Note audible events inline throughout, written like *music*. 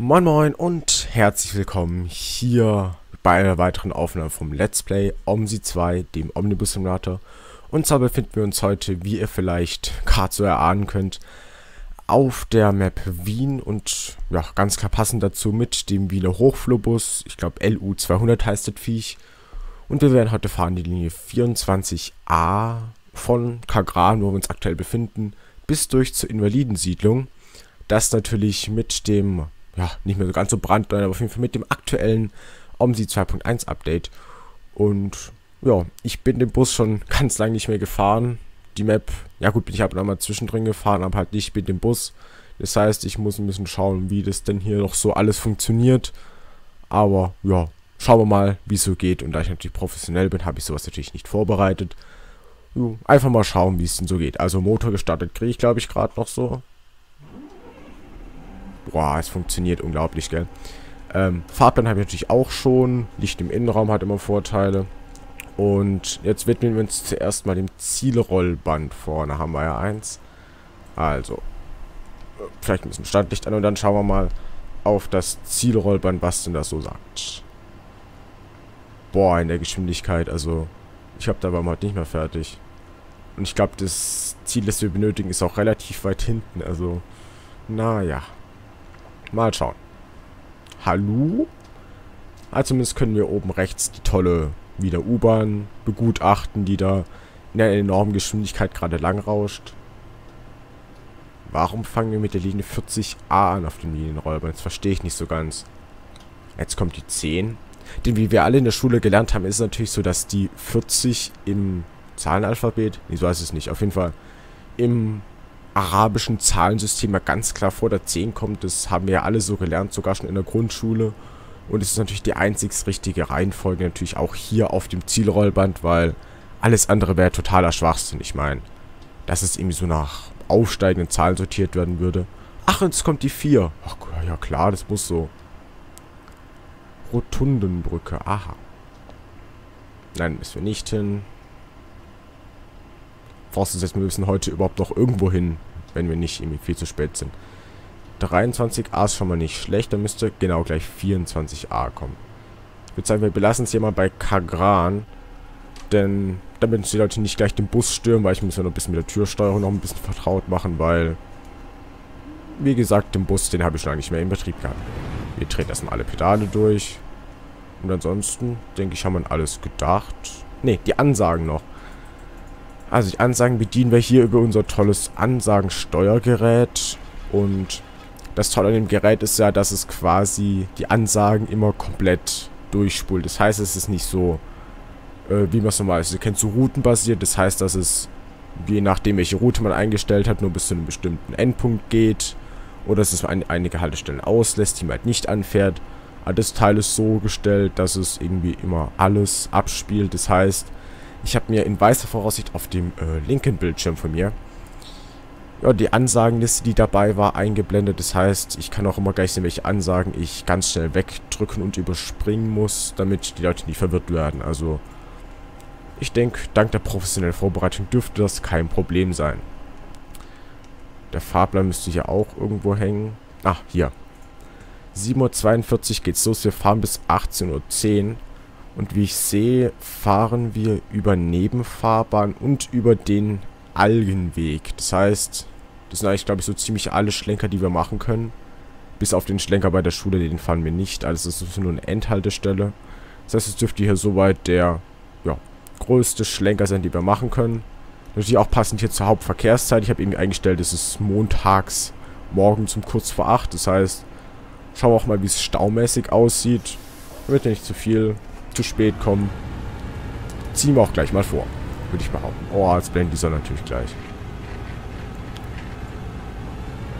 Moin Moin und herzlich willkommen hier bei einer weiteren Aufnahme vom Let's Play OMSI 2, dem Omnibus Simulator. Und zwar befinden wir uns heute, wie ihr vielleicht gerade so erahnen könnt, auf der Map Wien und ja, ganz klar passend dazu mit dem Wiener Hochflobus. Ich glaube LU 200 heißt das Viech. Und wir werden heute fahren die Linie 24a von Kagran, wo wir uns aktuell befinden, bis durch zur Invalidensiedlung. Das natürlich mit dem ja, nicht mehr so ganz so brandneu, aber auf jeden Fall mit dem aktuellen OMSI 2.1 Update. Und ja, ich bin den Bus schon *laughs* ganz lange nicht mehr gefahren. Die Map, ja gut, bin ich aber mal zwischendrin gefahren, aber halt nicht mit dem Bus. Das heißt, ich muss ein bisschen schauen, wie das denn hier noch so alles funktioniert. Aber ja, schauen wir mal, wie es so geht. Und da ich natürlich professionell bin, habe ich sowas natürlich nicht vorbereitet. Einfach mal schauen, wie es denn so geht. Also Motor gestartet kriege ich, glaube ich, gerade noch so. Boah, es funktioniert unglaublich, gell. Ähm, Fahrplan habe ich natürlich auch schon. Licht im Innenraum hat immer Vorteile. Und jetzt widmen wir uns zuerst mal dem Zielrollband. Vorne haben wir ja eins. Also, vielleicht ein bisschen Standlicht an und dann schauen wir mal auf das Zielrollband, was denn das so sagt. Boah, in der Geschwindigkeit, also, ich habe da aber heute nicht mehr fertig. Und ich glaube, das Ziel, das wir benötigen, ist auch relativ weit hinten, also, naja. Mal schauen. Hallo? Also zumindest können wir oben rechts die tolle wieder U-Bahn begutachten, die da in einer enormen Geschwindigkeit gerade lang rauscht. Warum fangen wir mit der Linie 40a an auf den Linienräubern? Das verstehe ich nicht so ganz. Jetzt kommt die 10. Denn wie wir alle in der Schule gelernt haben, ist es natürlich so, dass die 40 im Zahlenalphabet, nee, so heißt es nicht, auf jeden Fall im arabischen Zahlensystem ja ganz klar vor der 10 kommt. Das haben wir ja alle so gelernt, sogar schon in der Grundschule. Und es ist natürlich die einzig richtige Reihenfolge natürlich auch hier auf dem Zielrollband, weil alles andere wäre totaler Schwachsinn. Ich meine, dass es irgendwie so nach aufsteigenden Zahlen sortiert werden würde. Ach, jetzt kommt die 4. Ach, ja klar, das muss so. Rotundenbrücke, aha. Nein, müssen wir nicht hin. Vorausgesetzt, wir müssen heute überhaupt noch irgendwo hin wenn wir nicht irgendwie viel zu spät sind. 23a ist schon mal nicht schlecht, dann müsste genau gleich 24a kommen. Ich würde sagen, wir belassen es hier mal bei Kagran, denn damit uns die Leute nicht gleich den Bus stören, weil ich muss ja noch ein bisschen mit der Türsteuerung noch ein bisschen vertraut machen, weil, wie gesagt, den Bus, den habe ich schon lange nicht mehr in Betrieb gehabt. Wir treten erstmal alle Pedale durch. Und ansonsten, denke ich, haben wir alles gedacht. Ne, die Ansagen noch. Also die Ansagen bedienen wir hier über unser tolles Ansagensteuergerät. Und das Tolle an dem Gerät ist ja, dass es quasi die Ansagen immer komplett durchspult. Das heißt, es ist nicht so, äh, wie man es normal ist. Ihr kennt so routenbasiert. Das heißt, dass es, je nachdem welche Route man eingestellt hat, nur bis zu einem bestimmten Endpunkt geht. Oder dass es ein, einige Haltestellen auslässt, die man halt nicht anfährt. Aber das Teil ist so gestellt, dass es irgendwie immer alles abspielt. Das heißt, ich habe mir in weißer Voraussicht auf dem äh, linken Bildschirm von mir ja, die Ansagenliste, die dabei war, eingeblendet. Das heißt, ich kann auch immer gleich sehen, welche Ansagen ich ganz schnell wegdrücken und überspringen muss, damit die Leute nicht verwirrt werden. Also, ich denke, dank der professionellen Vorbereitung dürfte das kein Problem sein. Der Fahrplan müsste hier auch irgendwo hängen. Ah, hier. 7.42 Uhr geht's los. Wir fahren bis 18.10 Uhr. Und wie ich sehe, fahren wir über Nebenfahrbahn und über den Algenweg. Das heißt, das sind eigentlich, glaube ich, so ziemlich alle Schlenker, die wir machen können. Bis auf den Schlenker bei der Schule, den fahren wir nicht. Also das ist nur eine Endhaltestelle. Das heißt, es dürfte hier soweit der ja, größte Schlenker sein, die wir machen können. Natürlich auch passend hier zur Hauptverkehrszeit. Ich habe irgendwie eingestellt, es ist montags morgens um kurz vor 8. Das heißt, schauen wir auch mal, wie es staumäßig aussieht. Damit ja nicht zu viel zu spät kommen. Ziehen wir auch gleich mal vor. Würde ich behaupten. Oh, jetzt blendet die Sonne natürlich gleich.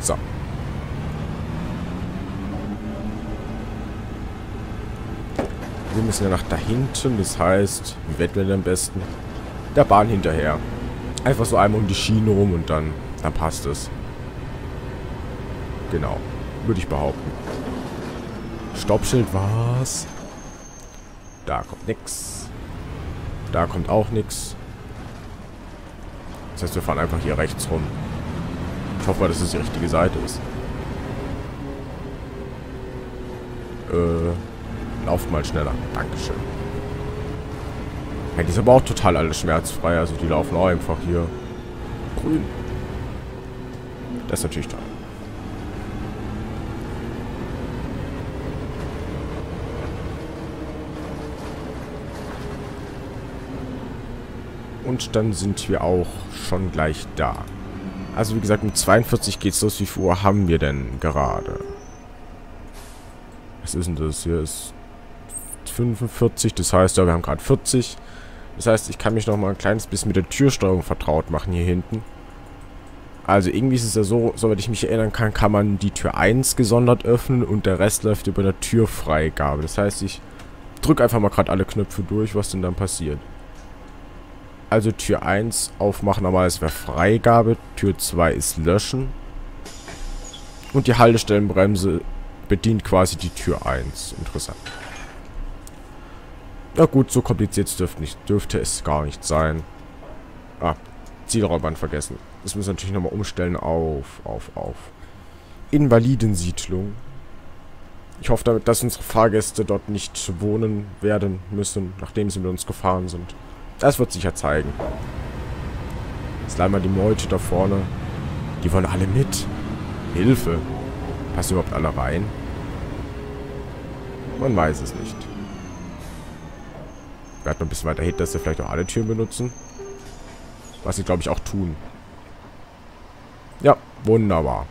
So. Wir müssen ja nach da hinten. Das heißt, wie wetten wir am besten? Der Bahn hinterher. Einfach so einmal um die Schiene rum und dann, dann passt es. Genau. Würde ich behaupten. Stoppschild, was? Da kommt nix. Da kommt auch nix. Das heißt, wir fahren einfach hier rechts rum. Ich hoffe, dass es die richtige Seite ist. äh, lauft mal schneller. Dankeschön. Ja, die ist aber auch total alles schmerzfrei. Also die laufen auch einfach hier grün. Das ist natürlich toll. Dann sind wir auch schon gleich da. Also wie gesagt, um 42 geht's los. Wie viel Uhr haben wir denn gerade? Was ist denn das? Hier ist 45, das heißt, ja, wir haben gerade 40. Das heißt, ich kann mich noch mal ein kleines bisschen mit der Türsteuerung vertraut machen hier hinten. Also irgendwie ist es ja so, soweit ich mich erinnern kann, kann man die Tür 1 gesondert öffnen und der Rest läuft über der Türfreigabe. Das heißt, ich drücke einfach mal gerade alle Knöpfe durch, was denn dann passiert. Also Tür 1 aufmachen, normalerweise wäre Freigabe. Tür 2 ist Löschen. Und die Haltestellenbremse bedient quasi die Tür 1. Interessant. Ja gut, so kompliziert dürfte, nicht, dürfte es gar nicht sein. Ah, Zielräubern vergessen. Das müssen wir natürlich nochmal umstellen auf, auf, auf Invalidensiedlung. Ich hoffe damit, dass unsere Fahrgäste dort nicht wohnen werden müssen, nachdem sie mit uns gefahren sind. Das wird sich ja zeigen. Jetzt leider mal die Meute da vorne. Die wollen alle mit. Hilfe. Passen überhaupt alle rein? Man weiß es nicht. Bleibt noch ein bisschen weiter hinten, dass sie vielleicht auch alle Türen benutzen. Was sie, glaube ich, auch tun. Ja, wunderbar.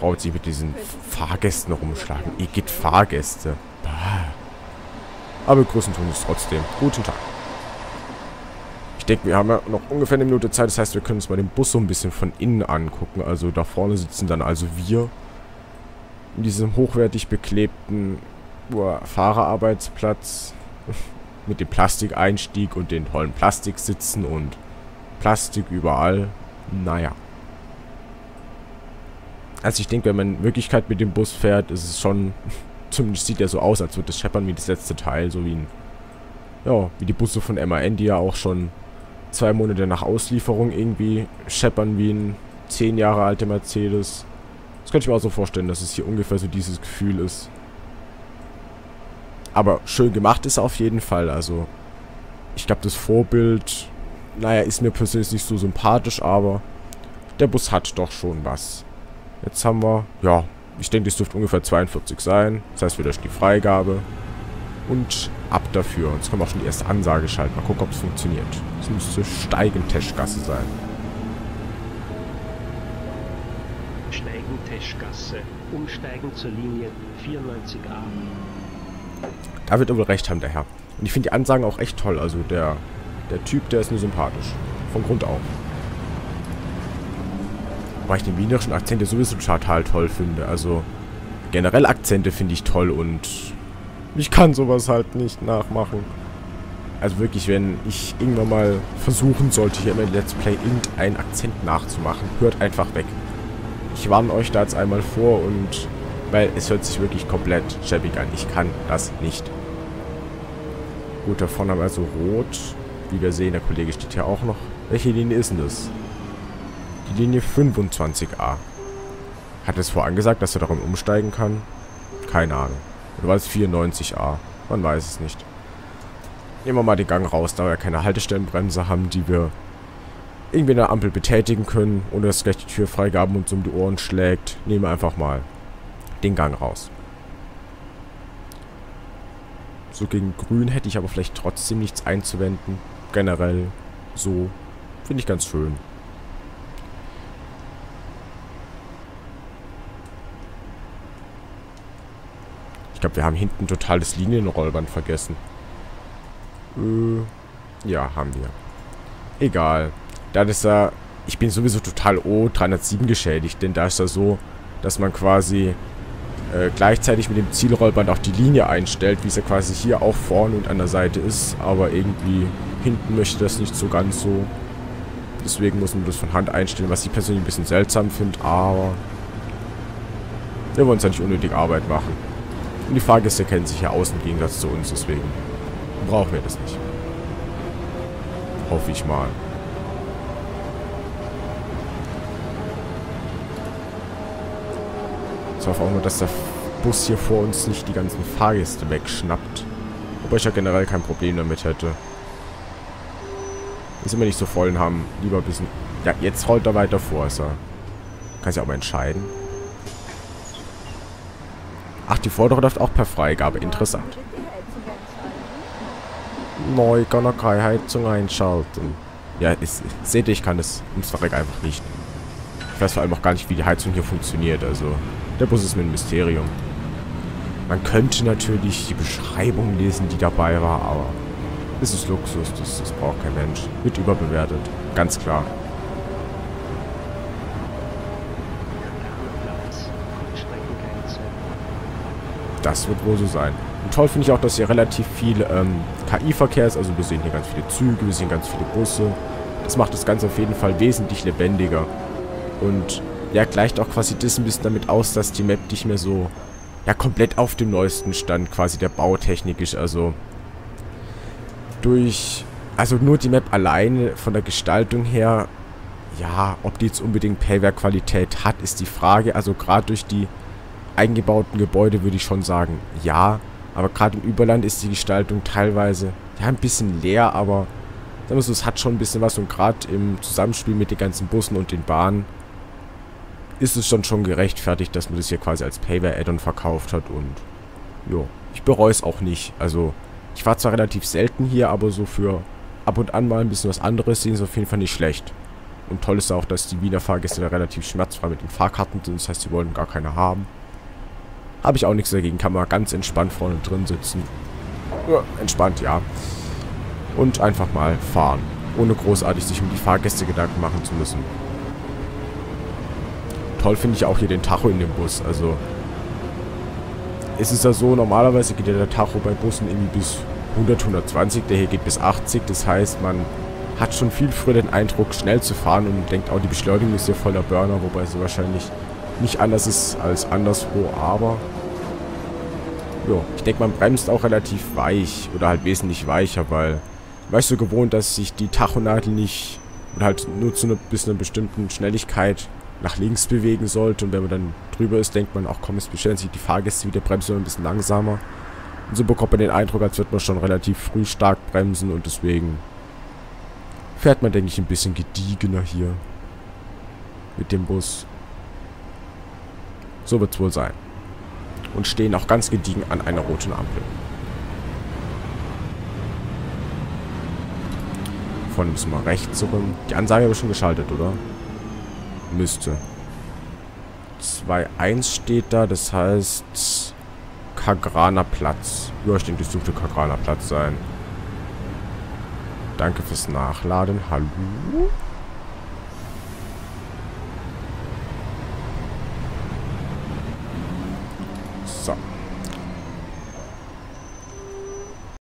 Braucht sie mit diesen Fahrgästen rumschlagen. Geht Fahrgäste. Bah. Aber begrüßen tun es trotzdem. Guten Tag. Denke, wir haben ja noch ungefähr eine Minute Zeit. Das heißt, wir können uns mal den Bus so ein bisschen von innen angucken. Also da vorne sitzen dann also wir. In diesem hochwertig beklebten uh, Fahrerarbeitsplatz *laughs* mit dem Plastikeinstieg und den tollen Plastiksitzen und Plastik überall. Naja. Also ich denke, wenn man in Wirklichkeit mit dem Bus fährt, ist es schon... *laughs* Zumindest sieht er so aus, als würde das scheppern wie das letzte Teil. So wie ein... Ja, wie die Busse von MAN, die ja auch schon zwei Monate nach Auslieferung irgendwie scheppern wie ein zehn Jahre alter Mercedes. Das könnte ich mir auch so vorstellen, dass es hier ungefähr so dieses Gefühl ist. Aber schön gemacht ist auf jeden Fall. Also, ich glaube, das Vorbild, naja, ist mir persönlich nicht so sympathisch, aber der Bus hat doch schon was. Jetzt haben wir, ja, ich denke, das dürfte ungefähr 42 sein. Das heißt, wir löschen die Freigabe. Und ab dafür. Jetzt können wir auch schon die erste Ansage schalten. Mal gucken, ob es funktioniert. Das müsste Steigenteschgasse sein. Steigenteschgasse. Umsteigen zur Linie 94a. Da wird er wohl recht haben, der Herr. Und ich finde die Ansagen auch echt toll. Also der, der Typ, der ist mir sympathisch. Von Grund auf. Weil ich den wienerischen Akzente sowieso total toll finde. Also generell Akzente finde ich toll und ich kann sowas halt nicht nachmachen. Also wirklich, wenn ich irgendwann mal versuchen sollte, hier im Let's Play irgendeinen Akzent nachzumachen, hört einfach weg. Ich warne euch da jetzt einmal vor und... Weil es hört sich wirklich komplett schäbig an. Ich kann das nicht. Gut, da vorne haben wir also rot. Wie wir sehen, der Kollege steht hier auch noch. Welche Linie ist denn das? Die Linie 25a. Hat es vorangesagt, dass er darum umsteigen kann? Keine Ahnung. Oder war es 94a? Man weiß es nicht. Nehmen wir mal den Gang raus, da wir keine Haltestellenbremse haben, die wir irgendwie in der Ampel betätigen können, ohne dass gleich die Türfreigaben uns um die Ohren schlägt. Nehmen wir einfach mal den Gang raus. So gegen grün hätte ich aber vielleicht trotzdem nichts einzuwenden. Generell so. Finde ich ganz schön. Ich glaube, wir haben hinten total das Linienrollband vergessen. Äh, ja, haben wir. Egal. Da ist er... Ich bin sowieso total O307 geschädigt, denn da ist er so, dass man quasi äh, gleichzeitig mit dem Zielrollband auch die Linie einstellt, wie es ja quasi hier auch vorne und an der Seite ist, aber irgendwie hinten möchte das nicht so ganz so. Deswegen muss man das von Hand einstellen, was ich persönlich ein bisschen seltsam finde, aber wir wollen uns ja nicht unnötig Arbeit machen. Und die Fahrgäste kennen sich ja aus im Gegensatz zu uns, deswegen brauchen wir das nicht. Hoffe ich mal. Ich hoffe auch nur, dass der Bus hier vor uns nicht die ganzen Fahrgäste wegschnappt. Wobei ich ja generell kein Problem damit hätte. Ist immer nicht so voll und haben lieber ein bisschen... Ja, jetzt rollt er weiter vor, ist er. Kann sich auch mal entscheiden. Ach, die vordere läuft auch per Freigabe. Interessant. Neu kann er keine Heizung einschalten. Ja, ist, seht ihr, ich kann es ums Verreck einfach nicht. Ich weiß vor allem auch gar nicht, wie die Heizung hier funktioniert. Also, der Bus ist mir ein Mysterium. Man könnte natürlich die Beschreibung lesen, die dabei war, aber das ist Luxus, das, das braucht kein Mensch. Wird überbewertet, ganz klar. Das wird wohl so sein. Und toll finde ich auch, dass hier relativ viel ähm, KI-Verkehr ist. Also wir sehen hier ganz viele Züge, wir sehen ganz viele Busse. Das macht das Ganze auf jeden Fall wesentlich lebendiger. Und ja, gleicht auch quasi das ein bisschen damit aus, dass die Map nicht mehr so ja komplett auf dem neuesten Stand quasi der Bautechnik ist. Also durch, also nur die Map alleine von der Gestaltung her, ja, ob die jetzt unbedingt Paywerk-Qualität hat, ist die Frage. Also gerade durch die eingebauten Gebäude würde ich schon sagen, ja. Aber gerade im Überland ist die Gestaltung teilweise, ja, ein bisschen leer, aber sagen wir so, es hat schon ein bisschen was. Und gerade im Zusammenspiel mit den ganzen Bussen und den Bahnen ist es dann schon gerechtfertigt, dass man das hier quasi als Payware-Add-on verkauft hat. Und ja, ich bereue es auch nicht. Also, ich war zwar relativ selten hier, aber so für ab und an mal ein bisschen was anderes sehen sie auf jeden Fall nicht schlecht. Und toll ist auch, dass die Wiener Fahrgäste da relativ schmerzfrei mit den Fahrkarten sind. Das heißt, sie wollen gar keine haben. Habe ich auch nichts dagegen. Kann man ganz entspannt vorne drin sitzen. Ja, entspannt, ja. Und einfach mal fahren. Ohne großartig sich um die Fahrgäste Gedanken machen zu müssen. Toll finde ich auch hier den Tacho in dem Bus. Also, es ist ja so, normalerweise geht ja der Tacho bei Bussen irgendwie bis 100, 120. Der hier geht bis 80. Das heißt, man hat schon viel früher den Eindruck, schnell zu fahren und denkt, auch die Beschleunigung ist hier voller Burner, wobei sie wahrscheinlich nicht anders ist als anderswo, aber ja, ich denke, man bremst auch relativ weich oder halt wesentlich weicher, weil man ist so gewohnt, dass sich die Tachonadel nicht oder halt nur zu einer, bis einer bestimmten Schnelligkeit nach links bewegen sollte und wenn man dann drüber ist, denkt man, ach komm, es bestellen sich die Fahrgäste wieder, bremsen ein bisschen langsamer. Und so bekommt man den Eindruck, als wird man schon relativ früh stark bremsen und deswegen fährt man, denke ich, ein bisschen gediegener hier mit dem Bus. So wird es wohl sein. Und stehen auch ganz gediegen an einer roten Ampel. Vorne müssen wir rechts rum. Die Ansage habe ich schon geschaltet, oder? Müsste. 2-1 steht da, das heißt Kagraner Platz. Ja, ich denke, das dürfte Kagraner Platz sein. Danke fürs Nachladen. Hallo?